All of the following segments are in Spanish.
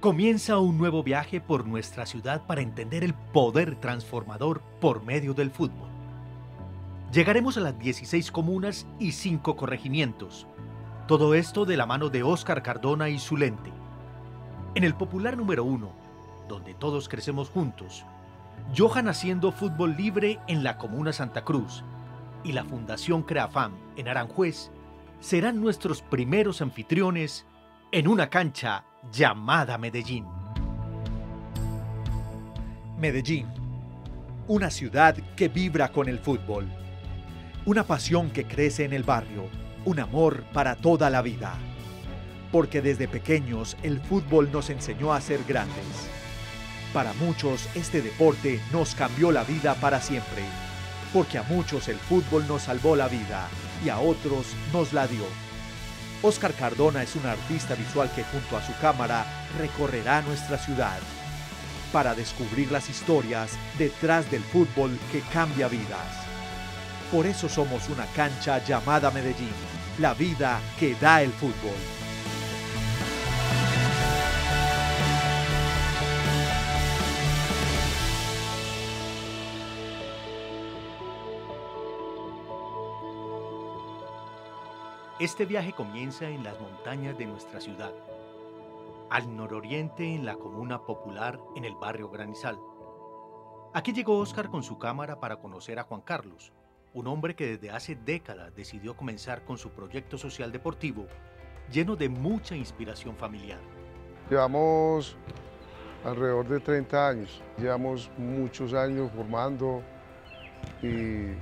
Comienza un nuevo viaje por nuestra ciudad para entender el poder transformador por medio del fútbol. Llegaremos a las 16 comunas y 5 corregimientos. Todo esto de la mano de Óscar Cardona y su lente. En el popular número 1, donde todos crecemos juntos, Johan haciendo fútbol libre en la comuna Santa Cruz y la Fundación Creafam en Aranjuez serán nuestros primeros anfitriones en una cancha llamada Medellín. Medellín, una ciudad que vibra con el fútbol, una pasión que crece en el barrio, un amor para toda la vida. Porque desde pequeños el fútbol nos enseñó a ser grandes. Para muchos este deporte nos cambió la vida para siempre, porque a muchos el fútbol nos salvó la vida y a otros nos la dio. Oscar Cardona es un artista visual que junto a su cámara recorrerá nuestra ciudad para descubrir las historias detrás del fútbol que cambia vidas. Por eso somos una cancha llamada Medellín, la vida que da el fútbol. Este viaje comienza en las montañas de nuestra ciudad, al nororiente en la comuna popular en el barrio Granizal. Aquí llegó Oscar con su cámara para conocer a Juan Carlos, un hombre que desde hace décadas decidió comenzar con su proyecto social deportivo, lleno de mucha inspiración familiar. Llevamos alrededor de 30 años, llevamos muchos años formando y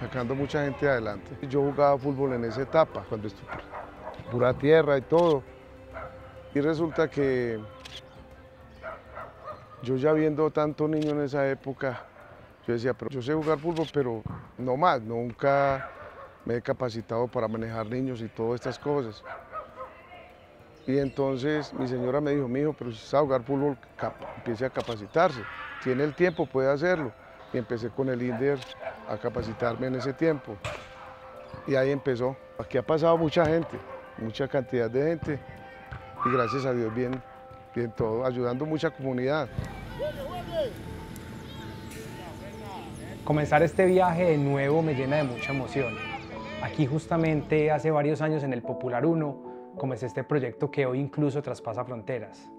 sacando mucha gente adelante. Yo jugaba fútbol en esa etapa, cuando estuve pura tierra y todo. Y resulta que yo ya viendo tanto niño en esa época, yo decía, pero yo sé jugar fútbol, pero no más, nunca me he capacitado para manejar niños y todas estas cosas. Y entonces mi señora me dijo, mi hijo, pero si sabe jugar fútbol, empiece a capacitarse. Tiene el tiempo, puede hacerlo. Y empecé con el INDER a capacitarme en ese tiempo. Y ahí empezó. Aquí ha pasado mucha gente, mucha cantidad de gente. Y gracias a Dios bien, bien todo, ayudando mucha comunidad. Comenzar este viaje de nuevo me llena de mucha emoción. Aquí justamente hace varios años en el Popular 1 comencé este proyecto que hoy incluso traspasa fronteras.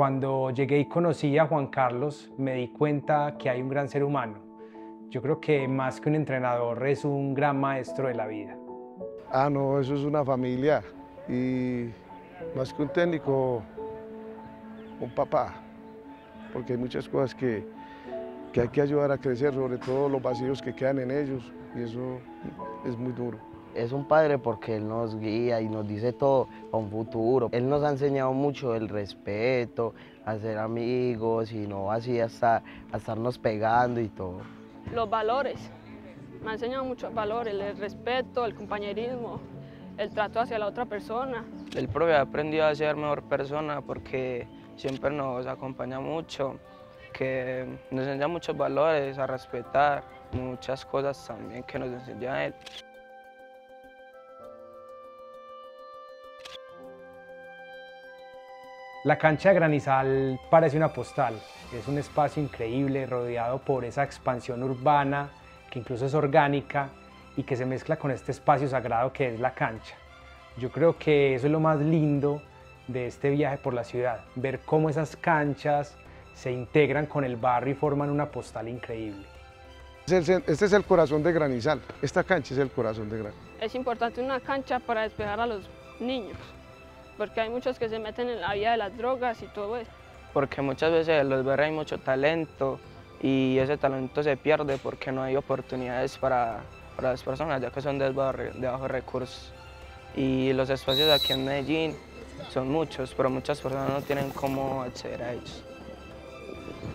Cuando llegué y conocí a Juan Carlos me di cuenta que hay un gran ser humano, yo creo que más que un entrenador es un gran maestro de la vida. Ah, no, eso es una familia y más que un técnico, un papá, porque hay muchas cosas que, que hay que ayudar a crecer, sobre todo los vacíos que quedan en ellos y eso es muy duro. Es un padre porque Él nos guía y nos dice todo a un futuro. Él nos ha enseñado mucho el respeto, a ser amigos y no así hasta a estarnos pegando y todo los valores. Me ha enseñado muchos valores, el respeto, el compañerismo, el trato hacia la otra persona. El profe ha aprendido a ser mejor persona porque siempre nos acompaña mucho, que nos enseña muchos valores, a respetar, muchas cosas también que nos enseña él. La cancha de Granizal parece una postal. Es un espacio increíble rodeado por esa expansión urbana que incluso es orgánica y que se mezcla con este espacio sagrado que es la cancha. Yo creo que eso es lo más lindo de este viaje por la ciudad, ver cómo esas canchas se integran con el barrio y forman una postal increíble. Este es el corazón de Granizal, esta cancha es el corazón de Granizal. Es importante una cancha para despejar a los niños porque hay muchos que se meten en la vida de las drogas y todo eso. Porque muchas veces en los barrios hay mucho talento y ese talento se pierde porque no hay oportunidades para, para las personas, ya que son de, barrio, de bajos recursos. Y los espacios aquí en Medellín son muchos, pero muchas personas no tienen cómo acceder a ellos.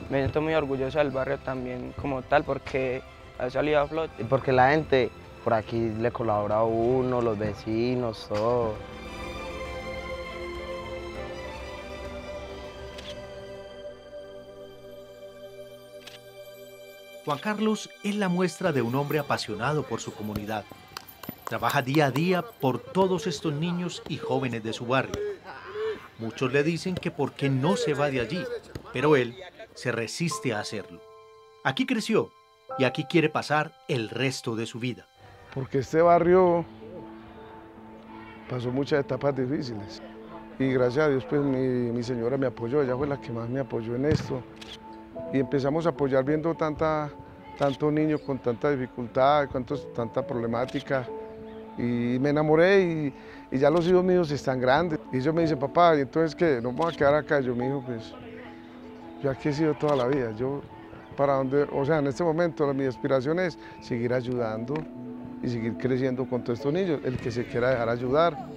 Me siento muy orgulloso del barrio también como tal porque ha salido a flote. Y porque la gente por aquí le colabora a uno, los vecinos, todo. Juan Carlos es la muestra de un hombre apasionado por su comunidad. Trabaja día a día por todos estos niños y jóvenes de su barrio. Muchos le dicen que por qué no se va de allí, pero él se resiste a hacerlo. Aquí creció y aquí quiere pasar el resto de su vida. Porque este barrio pasó muchas etapas difíciles y gracias a Dios pues mi, señora me apoyó, ella fue la que más me apoyó en esto y empezamos a apoyar viendo tanta, tantos niños con tanta dificultad, tanta problemática y me enamoré y, y, ya los hijos míos están grandes y ellos me dicen papá, ¿y entonces qué? ¿No vamos a quedar acá? Yo mi hijo pues yo aquí he sido toda la vida, yo para donde, o sea en este momento mi aspiración es seguir ayudando y seguir creciendo con todos estos niños, el que se quiera dejar ayudar.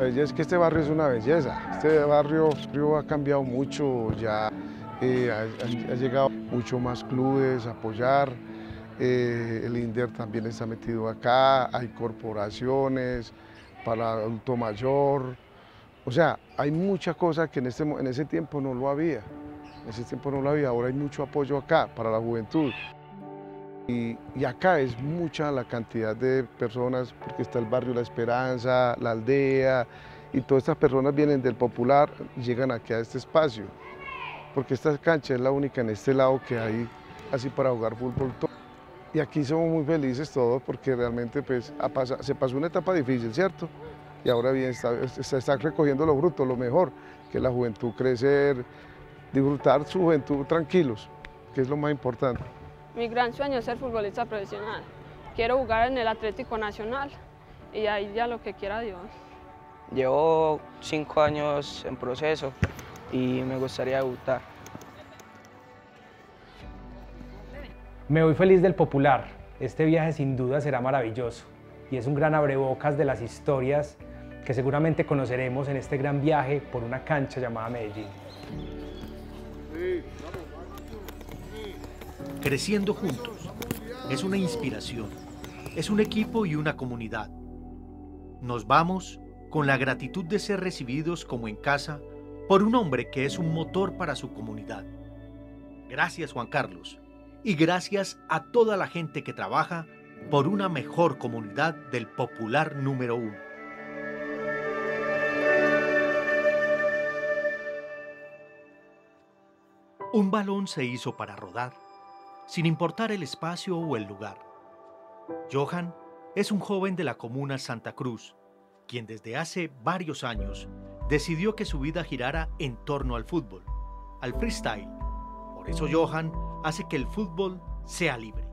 Es que este barrio es una belleza, este barrio, ha cambiado mucho, ya eh, ha, ha, llegado mucho más clubes a apoyar, eh, el INDER también está metido acá, hay corporaciones para adulto mayor, o sea, hay muchas cosas que en, este, en ese tiempo no lo había, en ese tiempo no lo había, ahora hay mucho apoyo acá para la juventud. Y, acá es mucha la cantidad de personas, porque está el barrio La Esperanza, la aldea, y todas estas personas vienen del popular llegan aquí a este espacio, porque esta cancha es la única en este lado que hay así para jugar fútbol. Y aquí somos muy felices todos porque realmente pues, se pasó una etapa difícil, ¿cierto? Y ahora bien, se está recogiendo lo bruto, lo mejor, que la juventud crecer, disfrutar su juventud tranquilos, que es lo más importante. Mi gran sueño es ser futbolista profesional. Quiero jugar en el Atlético Nacional y ahí ya lo que quiera Dios. Llevo cinco años en proceso y me gustaría debutar. Me voy feliz del Popular. Este viaje sin duda será maravilloso y es un gran abrebocas de las historias que seguramente conoceremos en este gran viaje por una cancha llamada Medellín. Creciendo juntos es una inspiración, es un equipo y una comunidad. Nos vamos con la gratitud de ser recibidos como en casa por un hombre que es un motor para su comunidad. Gracias Juan Carlos y gracias a toda la gente que trabaja por una mejor comunidad del popular número uno. Un balón se hizo para rodar sin importar el espacio o el lugar. Johan es un joven de la comuna Santa Cruz, quien desde hace varios años decidió que su vida girara en torno al fútbol, al freestyle. Por eso Johan hace que el fútbol sea libre.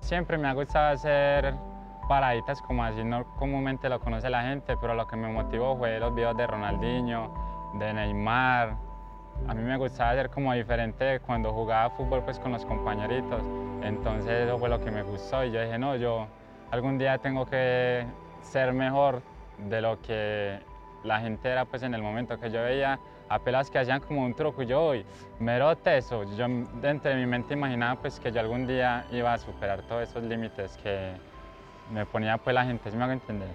Siempre me ha gustado hacer paraditas como así no comúnmente lo conoce la gente, pero lo que me motivó fue los videos de Ronaldinho, de Neymar, a mí me gustaba ser como diferente cuando jugaba fútbol pues con los compañeritos, entonces eso fue lo que me gustó y yo dije, no, yo algún día tengo que ser mejor de lo que la gente era pues en el momento que yo veía a que hacían como un truco yo, uy, mero teso, yo dentro de mi mente imaginaba pues que yo algún día iba a superar todos esos límites que me ponía pues la gente, si me hago entender?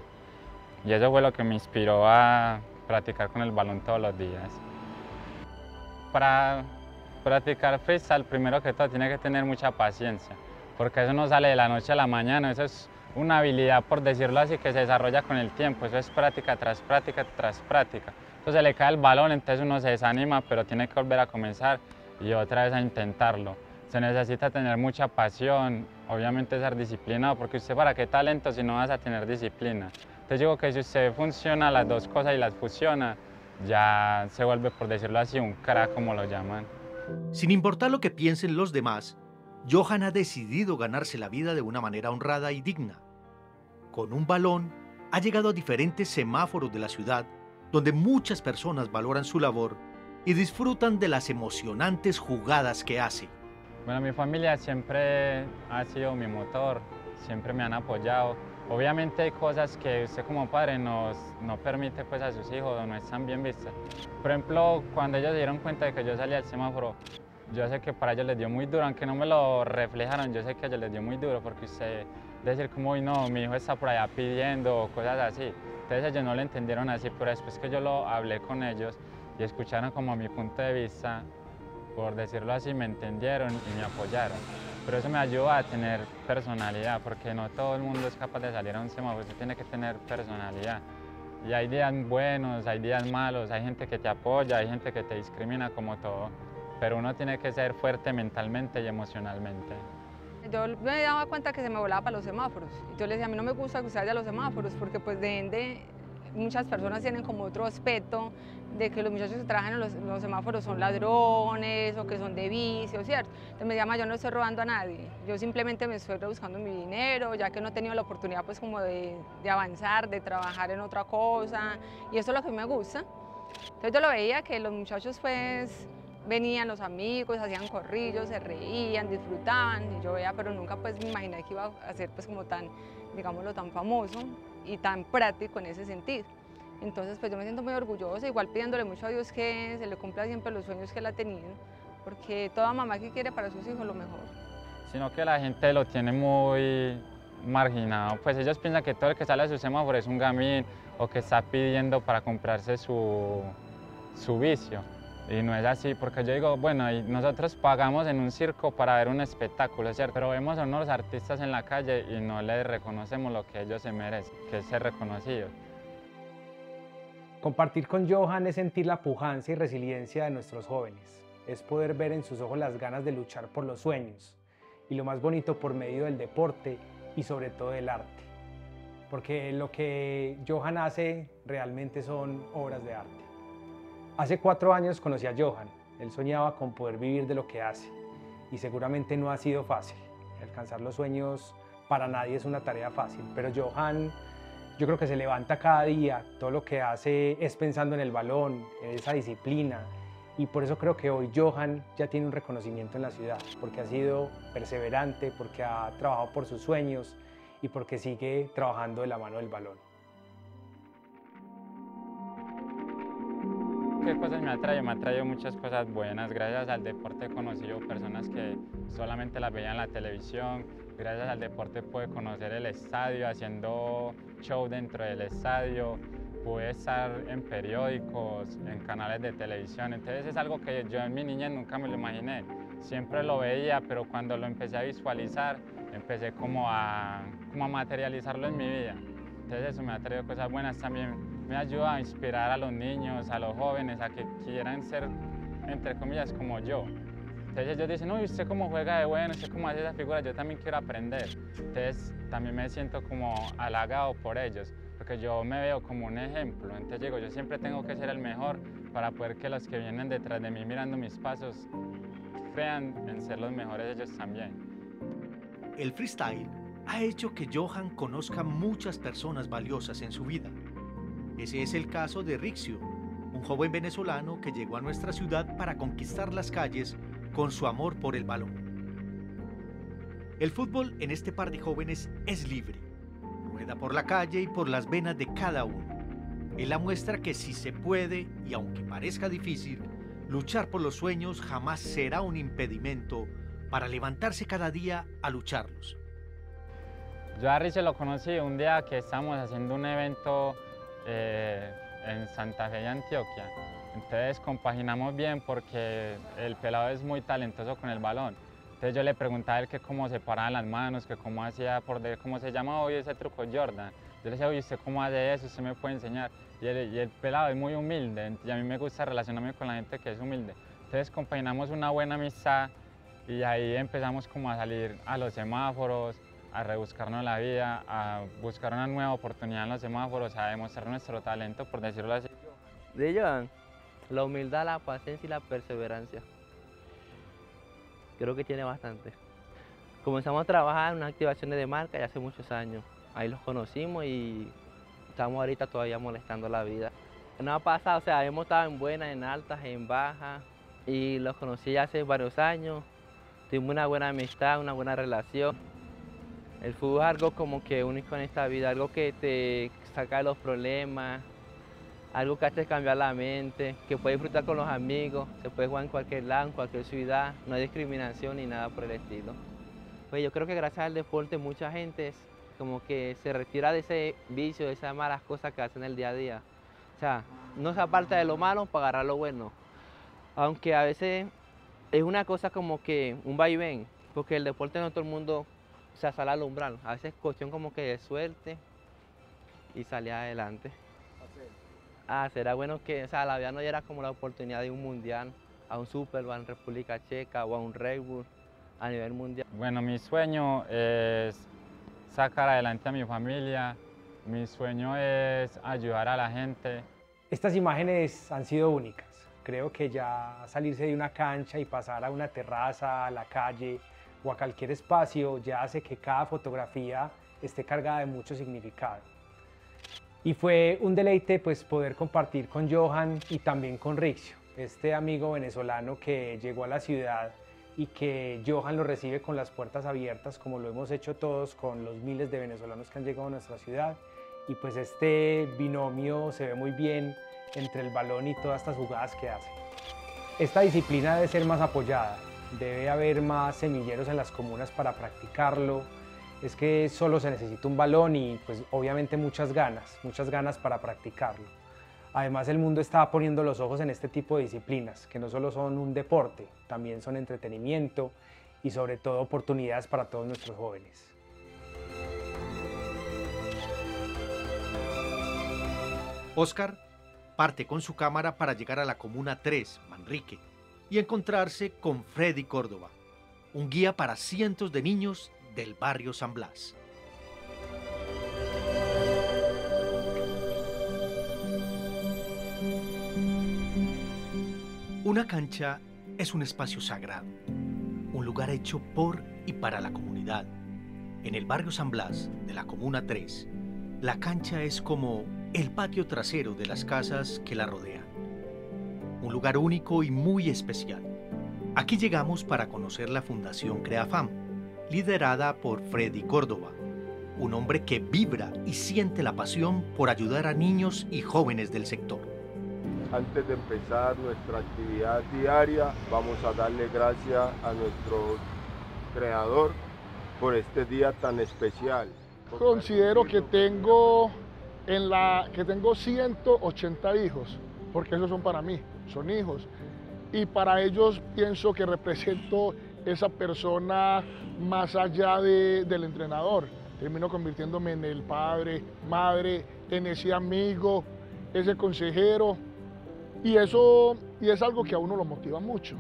Y eso fue lo que me inspiró a practicar con el balón todos los días. Para practicar freestyle, primero que todo, tiene que tener mucha paciencia, porque eso no sale de la noche a la mañana, eso es una habilidad, por decirlo así, que se desarrolla con el tiempo, eso es práctica tras práctica tras práctica. Entonces le cae el balón, entonces uno se desanima, pero tiene que volver a comenzar y otra vez a intentarlo. Se necesita tener mucha pasión, obviamente ser disciplinado, porque usted para qué talento si no vas a tener disciplina. Entonces digo que si usted funciona las dos cosas y las fusiona, ya se vuelve, por decirlo así, un crack como lo llaman. Sin importar lo que piensen los demás, Johan ha decidido ganarse la vida de una manera honrada y digna. Con un balón, ha llegado a diferentes semáforos de la ciudad, donde muchas personas valoran su labor y disfrutan de las emocionantes jugadas que hace. Bueno, mi familia siempre ha sido mi motor, siempre me han apoyado Obviamente hay cosas que usted como padre nos, no permite pues a sus hijos o no están bien vistas. Por ejemplo, cuando ellos se dieron cuenta de que yo salía al semáforo, yo sé que para ellos les dio muy duro, aunque no me lo reflejaron, yo sé que a ellos les dio muy duro porque usted decir como, no, mi hijo está por allá pidiendo o cosas así. Entonces ellos no lo entendieron así, pero después que yo lo hablé con ellos y escucharon como mi punto de vista, por decirlo así, me entendieron y me apoyaron. Pero eso me ayuda a tener personalidad, porque no todo el mundo es capaz de salir a un semáforo, usted tiene que tener personalidad. Y hay días buenos, hay días malos, hay gente que te apoya, hay gente que te discrimina como todo, pero uno tiene que ser fuerte mentalmente y emocionalmente. Yo me daba cuenta que se me volaba para los semáforos. Yo le decía, a mí no me gusta que usted vaya a los semáforos porque pues de ende muchas personas tienen como otro aspecto de que los muchachos que trabajan en los, semáforos son ladrones o que son de vicio, ¿cierto? Entonces me llama, yo no estoy robando a nadie, yo simplemente me estoy rebuscando mi dinero, ya que no he tenido la oportunidad pues como de, avanzar, de trabajar en otra cosa, y eso es lo que me gusta. Entonces yo lo veía que los muchachos pues venían los amigos, hacían corrillos, se reían, disfrutaban, y yo veía, pero nunca pues me imaginé que iba a ser pues como tan, digámoslo, tan famoso y tan práctico en ese sentido. Entonces pues yo me siento muy orgullosa, igual pidiéndole mucho a Dios que se le cumpla siempre los sueños que él ha tenido, porque toda mamá que quiere para sus hijos lo mejor. Sino que la gente lo tiene muy marginado, pues ellos piensan que todo el que sale a su semáforo es un gamín o que está pidiendo para comprarse su, su vicio. Y no es así, porque yo digo, bueno, nosotros pagamos en un circo para ver un espectáculo, ¿cierto? Pero vemos a unos artistas en la calle y no les reconocemos lo que ellos se merecen, que es ser reconocidos. Compartir con Johan es sentir la pujanza y resiliencia de nuestros jóvenes. Es poder ver en sus ojos las ganas de luchar por los sueños. Y lo más bonito por medio del deporte y sobre todo del arte. Porque lo que Johan hace realmente son obras de arte. Hace cuatro años conocí a Johan. Él soñaba con poder vivir de lo que hace y seguramente no ha sido fácil. Alcanzar los sueños para nadie es una tarea fácil, pero Johan yo creo que se levanta cada día, todo lo que hace es pensando en el balón, en esa disciplina y por eso creo que hoy Johan ya tiene un reconocimiento en la ciudad, porque ha sido perseverante, porque ha trabajado por sus sueños y porque sigue trabajando de la mano del balón. ¿Qué cosas me ha traído? Me ha traído muchas cosas buenas. Gracias al deporte he conocido personas que solamente las veían en la televisión. Gracias al deporte pude conocer el estadio, haciendo show dentro del estadio. Pude estar en periódicos, en canales de televisión. Entonces es algo que yo en mi niña nunca me lo imaginé. Siempre lo veía, pero cuando lo empecé a visualizar, empecé como a, como a materializarlo en mi vida. Entonces eso me ha traído cosas buenas también me ayuda a inspirar a los niños, a los jóvenes, a que quieran ser, entre comillas, como yo. Entonces ellos dicen, uy, usted cómo juega de bueno, usted cómo hace esa figura, yo también quiero aprender. Entonces también me siento como halagado por ellos, porque yo me veo como un ejemplo. Entonces digo, yo siempre tengo que ser el mejor para poder que los que vienen detrás de mí mirando mis pasos crean en ser los mejores ellos también. El freestyle ha hecho que Johan conozca muchas personas valiosas en su vida ese es el caso de Rixio, un joven venezolano que llegó a nuestra ciudad para conquistar las calles con su amor por el balón. El fútbol en este par de jóvenes es libre, rueda por la calle y por las venas de cada uno. Él la muestra que si se puede, y aunque parezca difícil, luchar por los sueños jamás será un impedimento para levantarse cada día a lucharlos. Yo a Rixio lo conocí un día que estábamos haciendo un evento eh, en Santa Fe y Antioquia. Entonces compaginamos bien porque el pelado es muy talentoso con el balón. Entonces yo le preguntaba a él que cómo se paraban las manos, que cómo hacía, por cómo se llama hoy ese truco Jordan. Yo le decía, oye, ¿usted cómo hace eso? ¿Usted me puede enseñar? Y el, y el pelado es muy humilde y a mí me gusta relacionarme con la gente que es humilde. Entonces compaginamos una buena amistad y ahí empezamos como a salir a los semáforos, a rebuscarnos la vida, a buscar una nueva oportunidad en los semáforos, a demostrar nuestro talento, por decirlo así. De Joan, la humildad, la paciencia y la perseverancia. Creo que tiene bastante. Comenzamos a trabajar en una activación de marca ya hace muchos años. Ahí los conocimos y estamos ahorita todavía molestando la vida. No ha pasado, o sea, hemos estado en buenas, en altas, en bajas y los conocí ya hace varios años. Tuvimos una buena amistad, una buena relación. El fútbol es algo como que único en esta vida, algo que te saca de los problemas, algo que hace cambiar la mente, que puedes disfrutar con los amigos, se puede jugar en cualquier lado, en cualquier ciudad, no hay discriminación ni nada por el estilo. Pues yo creo que gracias al deporte mucha gente como que se retira de ese vicio, de esas malas cosas que hacen el día a día. O sea, no se aparta de lo malo para agarrar lo bueno. Aunque a veces Es una cosa como que un vaivén, porque el deporte no todo el mundo se sale a alumbrar. A veces es cuestión como que de suerte y salir adelante. Ah, será bueno que, o sea, la vida no diera como la oportunidad de un mundial, a un Super en República Checa o a un Red Bull a nivel mundial. Bueno, mi sueño es sacar adelante a mi familia, mi sueño es ayudar a la gente. Estas imágenes han sido únicas. Creo que ya salirse de una cancha y pasar a una terraza, a la calle o a cualquier espacio ya hace que cada fotografía esté cargada de mucho significado. Y fue un deleite pues poder compartir con Johan y también con Rixio, este amigo venezolano que llegó a la ciudad y que Johan lo recibe con las puertas abiertas como lo hemos hecho todos con los miles de venezolanos que han llegado a nuestra ciudad. Y pues este binomio se ve muy bien entre el balón y todas estas jugadas que hace. Esta disciplina debe ser más apoyada, debe haber más semilleros en las comunas para practicarlo, es que solo se necesita un balón y pues obviamente muchas ganas, muchas ganas para practicarlo. Además el mundo está poniendo los ojos en este tipo de disciplinas, que no solo son un deporte, también son entretenimiento y sobre todo oportunidades para todos nuestros jóvenes. Oscar parte con su cámara para llegar a la Comuna 3, Manrique, y encontrarse con Freddy Córdoba, un guía para cientos de niños del barrio San Blas. Una cancha es un espacio sagrado, un lugar hecho por y para la comunidad. En el barrio San Blas de la Comuna 3, la cancha es como el patio trasero de las casas que la rodean. Un lugar único y muy especial. Aquí llegamos para conocer la Fundación CreaFam, liderada por Freddy Córdoba, un hombre que vibra y siente la pasión por ayudar a niños y jóvenes del sector. Antes de empezar nuestra actividad diaria, vamos a darle gracias a nuestro creador por este día tan especial. Considero que tengo, en la, que tengo 180 hijos, porque esos son para mí, son hijos. Y para ellos pienso que represento esa persona más allá del entrenador. Termino convirtiéndome en el padre, madre, en ese amigo, ese consejero. Y eso y es algo que a uno lo motiva mucho.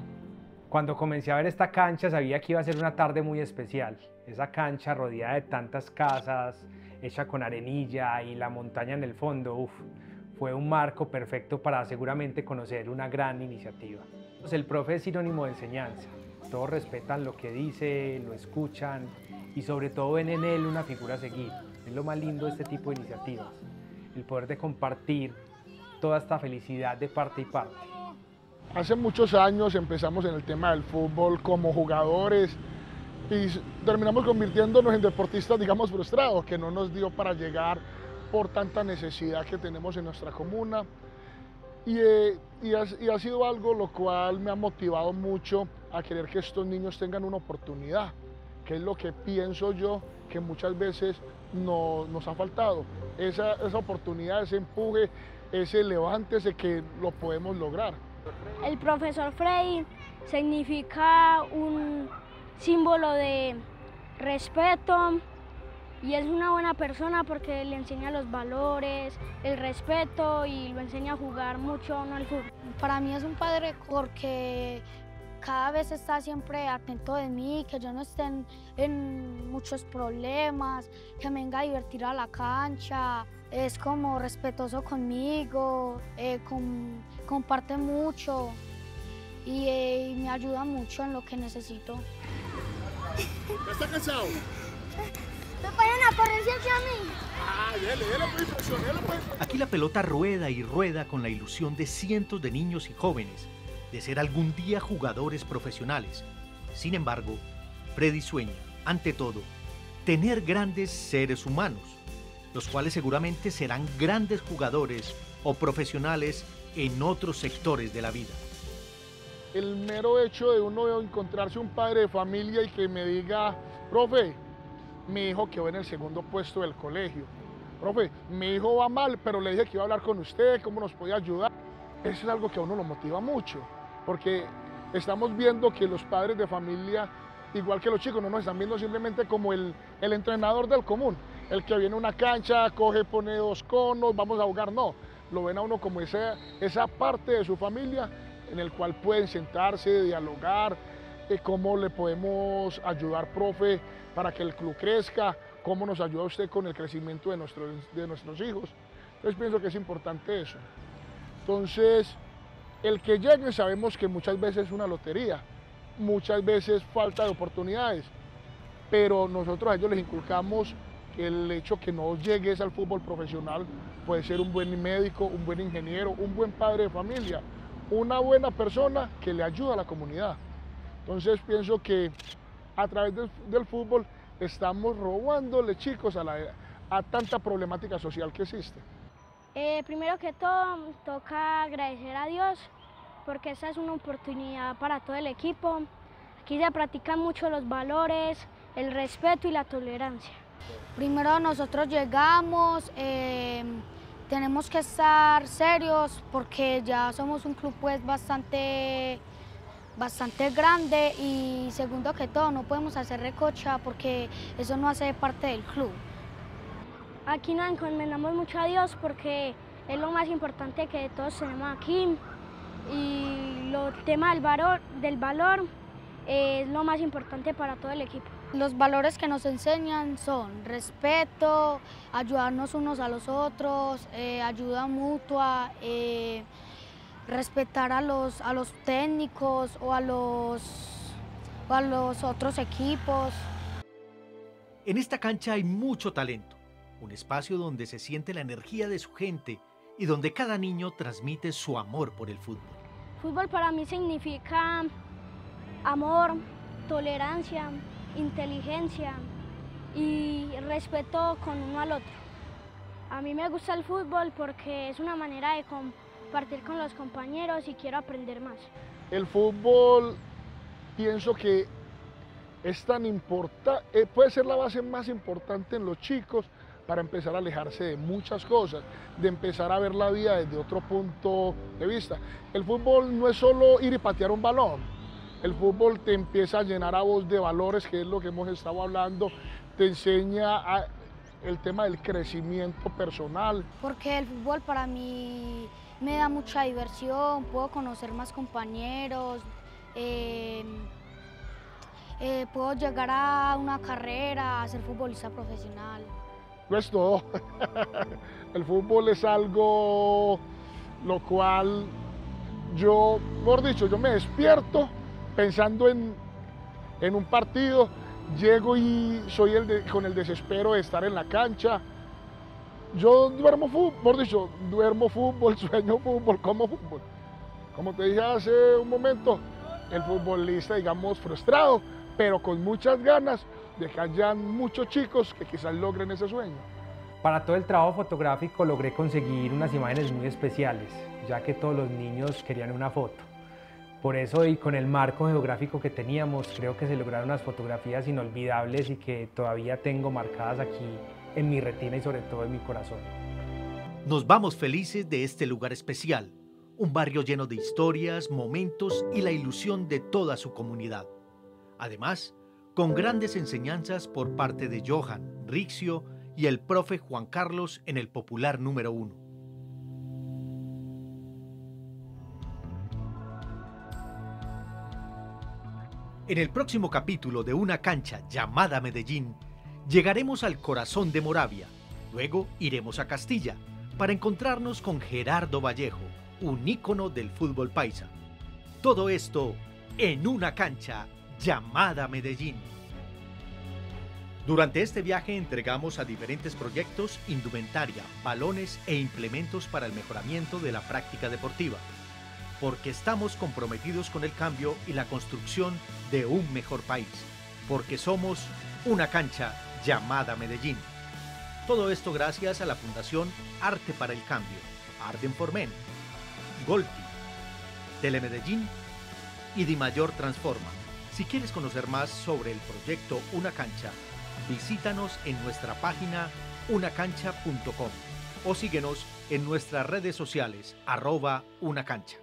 Cuando comencé a ver esta cancha sabía que iba a ser una tarde muy especial. Esa cancha rodeada de tantas casas, hecha con arenilla y la montaña en el fondo, uf, fue un marco perfecto para seguramente conocer una gran iniciativa. El profe es sinónimo de enseñanza todos respetan lo que dice, lo escuchan y sobre todo ven en él una figura a seguir. Es lo más lindo de este tipo de iniciativas, el poder de compartir toda esta felicidad de parte y parte. Hace muchos años empezamos en el tema del fútbol como jugadores y terminamos convirtiéndonos en deportistas, digamos, frustrados, que no nos dio para llegar por tanta necesidad que tenemos en nuestra comuna. Y, eh, y, ha, sido algo lo cual me ha motivado mucho a querer que estos niños tengan una oportunidad, que es lo que pienso yo que muchas veces no, nos ha faltado. Esa, esa oportunidad, ese empuje, ese levántese que lo podemos lograr. El profesor Frey significa un símbolo de respeto, y es una buena persona porque le enseña los valores, el respeto y lo enseña a jugar mucho no el fútbol. Para mí es un padre porque cada vez está siempre atento de mí, que yo no esté en, muchos problemas, que me venga a divertir a la cancha, es como respetuoso conmigo, eh, comparte mucho y, eh, y, me ayuda mucho en lo que necesito. ¿Está cansado? Aquí la pelota rueda y rueda con la ilusión de cientos de niños y jóvenes de ser algún día jugadores profesionales. Sin embargo, Freddy sueña, ante todo, tener grandes seres humanos, los cuales seguramente serán grandes jugadores o profesionales en otros sectores de la vida. El mero hecho de uno encontrarse un padre de familia y que me diga, profe, mi hijo quedó en el segundo puesto del colegio. Profe, mi hijo va mal, pero le dije que iba a hablar con usted, cómo nos podía ayudar. Eso es algo que a uno lo motiva mucho, porque estamos viendo que los padres de familia, igual que los chicos, no nos están viendo simplemente como el, el entrenador del común, el que viene a una cancha, coge, pone dos conos, vamos a jugar, no. Lo ven a uno como esa, esa parte de su familia en el cual pueden sentarse, dialogar, cómo le podemos ayudar, profe, para que el club crezca, cómo nos ayuda usted con el crecimiento de nuestros, de nuestros hijos. Entonces pienso que es importante eso. Entonces, el que lleguen sabemos que muchas veces es una lotería, muchas veces falta de oportunidades, pero nosotros a ellos les inculcamos el hecho que no llegues al fútbol profesional puede ser un buen médico, un buen ingeniero, un buen padre de familia, una buena persona que le ayuda a la comunidad. Entonces pienso que a través del, fútbol estamos robándole chicos a, la, a tanta problemática social que existe. Eh, primero que todo, toca agradecer a Dios porque esta es una oportunidad para todo el equipo. Aquí se practican mucho los valores, el respeto y la tolerancia. Primero nosotros llegamos, eh, tenemos que estar serios porque ya somos un club pues bastante, bastante grande y segundo que todo no podemos hacer recocha porque eso no hace parte del club. Aquí nos encomendamos mucho a Dios porque es lo más importante que todos tenemos aquí y el tema del valor, del valor es lo más importante para todo el equipo. Los valores que nos enseñan son respeto, ayudarnos unos a los otros, eh, ayuda mutua, eh, respetar a los, a los técnicos o a los, o a los otros equipos. En esta cancha hay mucho talento, un espacio donde se siente la energía de su gente y donde cada niño transmite su amor por el fútbol. Fútbol para mí significa amor, tolerancia, inteligencia y respeto con uno al otro. A mí me gusta el fútbol porque es una manera de compartir con los compañeros y quiero aprender más. El fútbol pienso que es tan importante, eh, puede ser la base más importante en los chicos para empezar a alejarse de muchas cosas, de empezar a ver la vida desde otro punto de vista. El fútbol no es solo ir y patear un balón, el fútbol te empieza a llenar a vos de valores, que es lo que hemos estado hablando, te enseña el tema del crecimiento personal. Porque el fútbol para mí me da mucha diversión, puedo conocer más compañeros, eh, eh, puedo llegar a una carrera, a ser futbolista profesional. No es todo. el fútbol es algo lo cual yo, por dicho, yo me despierto pensando en, un partido, llego y soy el con el desespero de estar en la cancha. Yo duermo fútbol, por dicho, duermo fútbol, sueño fútbol, como fútbol. Como te dije hace un momento, el futbolista, digamos, frustrado, pero con muchas ganas de que hayan muchos chicos que quizás logren ese sueño. Para todo el trabajo fotográfico logré conseguir unas imágenes muy especiales, ya que todos los niños querían una foto. Por eso y con el marco geográfico que teníamos, creo que se lograron unas fotografías inolvidables y que todavía tengo marcadas aquí en mi retina y sobre todo en mi corazón. Nos vamos felices de este lugar especial, un barrio lleno de historias, momentos y la ilusión de toda su comunidad. Además, con grandes enseñanzas por parte de Johan, Rixio y el profe Juan Carlos en el popular número uno. En el próximo capítulo de Una cancha llamada Medellín, llegaremos al corazón de Moravia. Luego iremos a Castilla para encontrarnos con Gerardo Vallejo, un ícono del fútbol paisa. Todo esto en una cancha llamada Medellín. Durante este viaje entregamos a diferentes proyectos indumentaria, balones e implementos para el mejoramiento de la práctica deportiva porque estamos comprometidos con el cambio y la construcción de un mejor país, porque somos una cancha llamada Medellín. Todo esto gracias a la Fundación Arte para el Cambio, Arden Formen, Golti, Telemedellín y Di Mayor Transforma. Si quieres conocer más sobre el proyecto Una Cancha, visítanos en nuestra página unacancha.com o síguenos en nuestras redes sociales arroba una cancha.